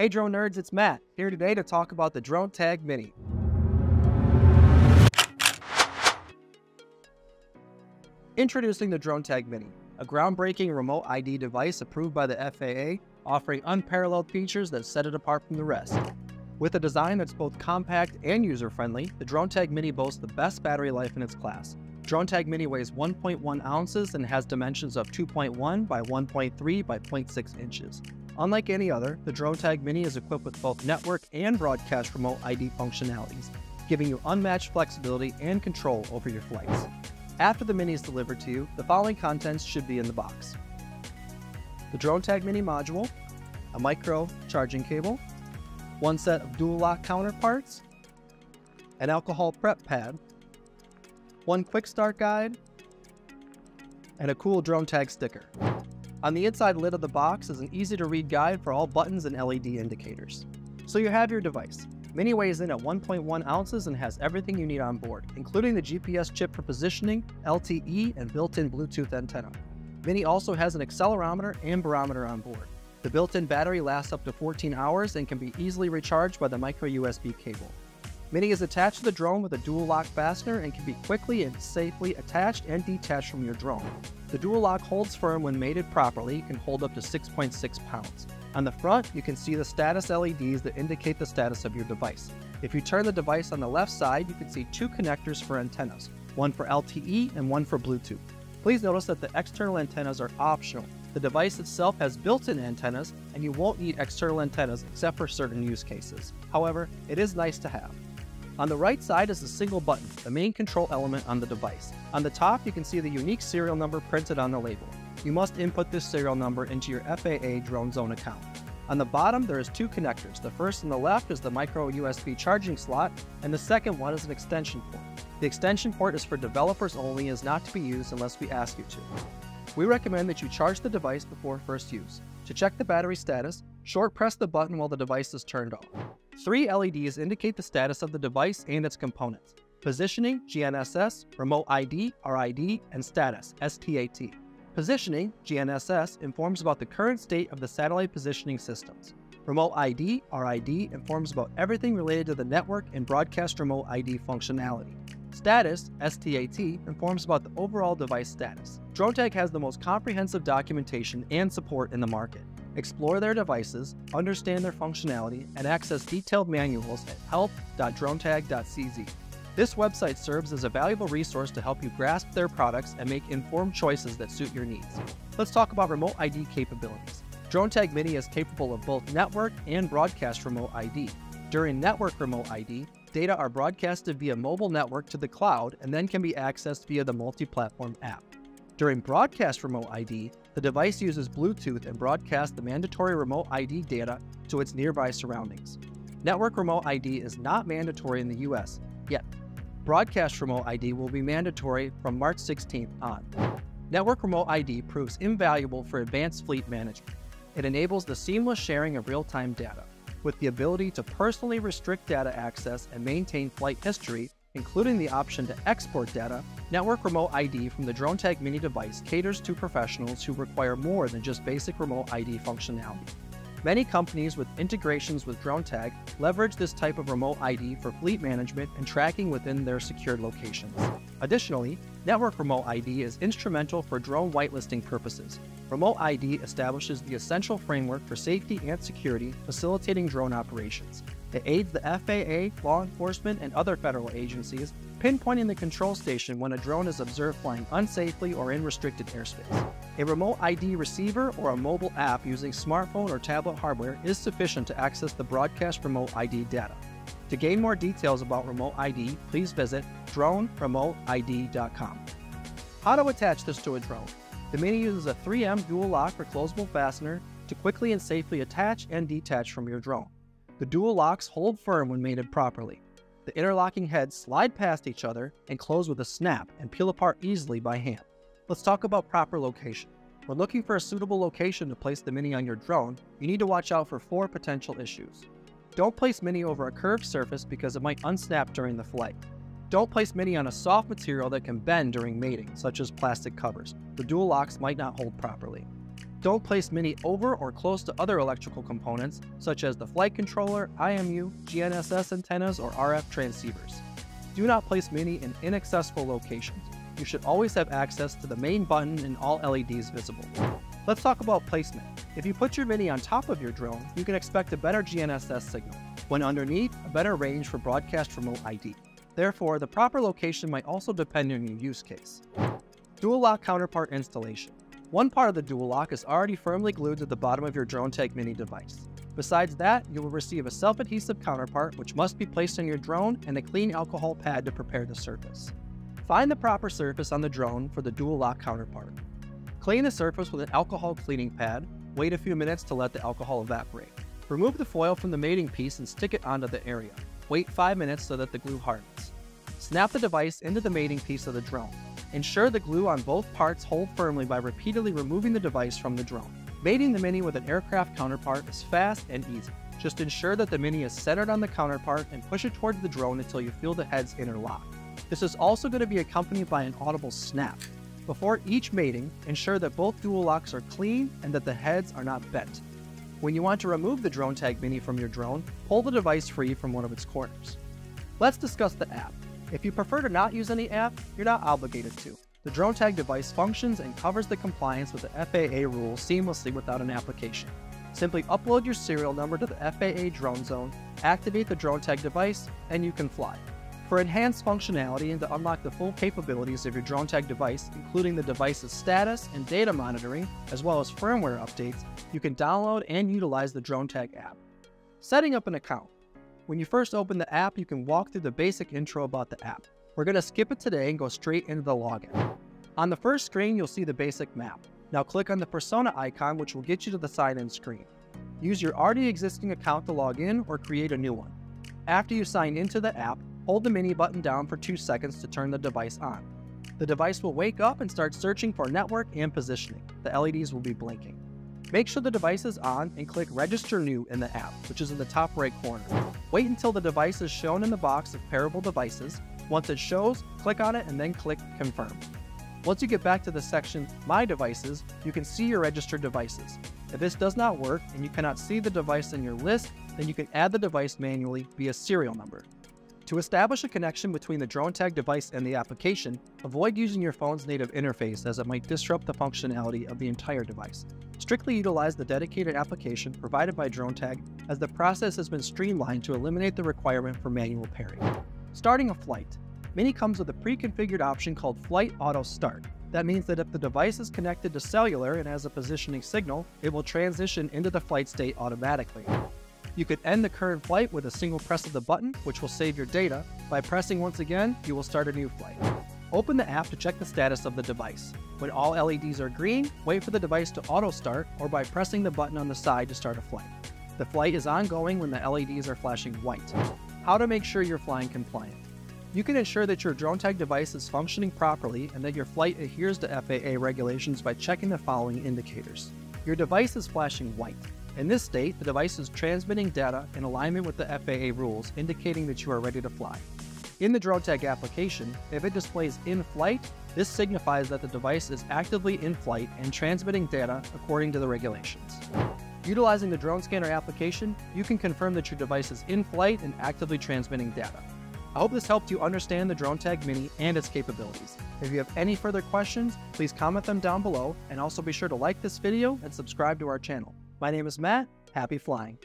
Hey drone nerds, it's Matt, here today to talk about the Drone Tag Mini. Introducing the Drone Tag Mini, a groundbreaking remote ID device approved by the FAA, offering unparalleled features that set it apart from the rest. With a design that's both compact and user-friendly, the Drone Tag Mini boasts the best battery life in its class. Drone Tag Mini weighs 1.1 ounces and has dimensions of 2.1 by 1.3 by 0.6 inches. Unlike any other, the Drone Tag Mini is equipped with both network and broadcast remote ID functionalities, giving you unmatched flexibility and control over your flights. After the Mini is delivered to you, the following contents should be in the box. The Drone Tag Mini module, a micro charging cable, one set of dual lock counterparts, an alcohol prep pad, one quick start guide, and a cool drone tag sticker. On the inside lid of the box is an easy to read guide for all buttons and LED indicators. So you have your device. Mini weighs in at 1.1 ounces and has everything you need on board, including the GPS chip for positioning, LTE, and built-in Bluetooth antenna. Mini also has an accelerometer and barometer on board. The built-in battery lasts up to 14 hours and can be easily recharged by the micro USB cable. Mini is attached to the drone with a dual lock fastener and can be quickly and safely attached and detached from your drone. The dual lock holds firm when mated properly, can hold up to 6.6 pounds. On the front, you can see the status LEDs that indicate the status of your device. If you turn the device on the left side, you can see two connectors for antennas, one for LTE and one for Bluetooth. Please notice that the external antennas are optional. The device itself has built-in antennas, and you won't need external antennas except for certain use cases. However, it is nice to have. On the right side is a single button, the main control element on the device. On the top, you can see the unique serial number printed on the label. You must input this serial number into your FAA Drone Zone account. On the bottom, there is two connectors. The first on the left is the micro USB charging slot, and the second one is an extension port. The extension port is for developers only and is not to be used unless we ask you to. We recommend that you charge the device before first use. To check the battery status, short press the button while the device is turned off. Three LEDs indicate the status of the device and its components. Positioning, GNSS, Remote ID, RID, and Status, STAT. Positioning, GNSS, informs about the current state of the satellite positioning systems. Remote ID, RID, informs about everything related to the network and broadcast remote ID functionality. Status, STAT, informs about the overall device status. DroneTag has the most comprehensive documentation and support in the market. Explore their devices, understand their functionality, and access detailed manuals at help.dronetag.cz. This website serves as a valuable resource to help you grasp their products and make informed choices that suit your needs. Let's talk about remote ID capabilities. DroneTag Mini is capable of both network and broadcast remote ID. During network remote ID, data are broadcasted via mobile network to the cloud and then can be accessed via the multi-platform app. During broadcast remote ID, the device uses Bluetooth and broadcasts the mandatory remote ID data to its nearby surroundings. Network remote ID is not mandatory in the US yet. Broadcast remote ID will be mandatory from March 16th on. Network remote ID proves invaluable for advanced fleet management. It enables the seamless sharing of real-time data, with the ability to personally restrict data access and maintain flight history including the option to export data, Network Remote ID from the DroneTag Mini device caters to professionals who require more than just basic remote ID functionality. Many companies with integrations with DroneTag leverage this type of remote ID for fleet management and tracking within their secured locations. Additionally, Network Remote ID is instrumental for drone whitelisting purposes. Remote ID establishes the essential framework for safety and security, facilitating drone operations. It aids the FAA, law enforcement, and other federal agencies, pinpointing the control station when a drone is observed flying unsafely or in restricted airspace. A remote ID receiver or a mobile app using smartphone or tablet hardware is sufficient to access the broadcast remote ID data. To gain more details about remote ID, please visit droneremoteid.com. How to attach this to a drone. The Mini uses a 3M dual lock reclosable fastener to quickly and safely attach and detach from your drone. The dual locks hold firm when mated properly. The interlocking heads slide past each other and close with a snap and peel apart easily by hand. Let's talk about proper location. When looking for a suitable location to place the Mini on your drone, you need to watch out for four potential issues. Don't place Mini over a curved surface because it might unsnap during the flight. Don't place Mini on a soft material that can bend during mating, such as plastic covers. The dual locks might not hold properly. Don't place Mini over or close to other electrical components, such as the flight controller, IMU, GNSS antennas, or RF transceivers. Do not place Mini in inaccessible locations. You should always have access to the main button and all LEDs visible. Let's talk about placement. If you put your Mini on top of your drone, you can expect a better GNSS signal. When underneath, a better range for broadcast remote ID. Therefore, the proper location might also depend on your use case. Dual lock counterpart installation. One part of the dual lock is already firmly glued to the bottom of your drone DroneTag Mini device. Besides that, you will receive a self-adhesive counterpart which must be placed on your drone and a clean alcohol pad to prepare the surface. Find the proper surface on the drone for the dual lock counterpart. Clean the surface with an alcohol cleaning pad, wait a few minutes to let the alcohol evaporate. Remove the foil from the mating piece and stick it onto the area. Wait 5 minutes so that the glue hardens. Snap the device into the mating piece of the drone. Ensure the glue on both parts hold firmly by repeatedly removing the device from the drone. Mating the Mini with an aircraft counterpart is fast and easy. Just ensure that the Mini is centered on the counterpart and push it towards the drone until you feel the heads interlock. This is also going to be accompanied by an audible snap. Before each mating, ensure that both dual locks are clean and that the heads are not bent. When you want to remove the Drone Tag Mini from your drone, pull the device free from one of its corners. Let's discuss the app. If you prefer to not use any app, you're not obligated to. The DroneTag device functions and covers the compliance with the FAA rules seamlessly without an application. Simply upload your serial number to the FAA Drone Zone, activate the DroneTag device, and you can fly. For enhanced functionality and to unlock the full capabilities of your DroneTag device, including the device's status and data monitoring, as well as firmware updates, you can download and utilize the DroneTag app. Setting up an account. When you first open the app, you can walk through the basic intro about the app. We're going to skip it today and go straight into the login. On the first screen, you'll see the basic map. Now click on the persona icon, which will get you to the sign-in screen. Use your already existing account to log in or create a new one. After you sign into the app, hold the mini button down for 2 seconds to turn the device on. The device will wake up and start searching for network and positioning. The LEDs will be blinking. Make sure the device is on and click Register New in the app, which is in the top right corner. Wait until the device is shown in the box of pairable devices. Once it shows, click on it and then click Confirm. Once you get back to the section My Devices, you can see your registered devices. If this does not work and you cannot see the device in your list, then you can add the device manually via serial number. To establish a connection between the DroneTag device and the application, avoid using your phone's native interface as it might disrupt the functionality of the entire device. Strictly utilize the dedicated application provided by DroneTag as the process has been streamlined to eliminate the requirement for manual pairing. Starting a flight. Mini comes with a pre-configured option called Flight Auto Start. That means that if the device is connected to cellular and has a positioning signal, it will transition into the flight state automatically. You could end the current flight with a single press of the button, which will save your data. By pressing once again, you will start a new flight. Open the app to check the status of the device. When all LEDs are green, wait for the device to auto start or by pressing the button on the side to start a flight. The flight is ongoing when the LEDs are flashing white. How to make sure you're flying compliant. You can ensure that your DroneTag device is functioning properly and that your flight adheres to FAA regulations by checking the following indicators. Your device is flashing white. In this state, the device is transmitting data in alignment with the FAA rules, indicating that you are ready to fly. In the DroneTag application, if it displays in flight, this signifies that the device is actively in flight and transmitting data according to the regulations. Utilizing the Drone Scanner application, you can confirm that your device is in flight and actively transmitting data. I hope this helped you understand the DroneTag Mini and its capabilities. If you have any further questions, please comment them down below and also be sure to like this video and subscribe to our channel. My name is Matt. Happy flying.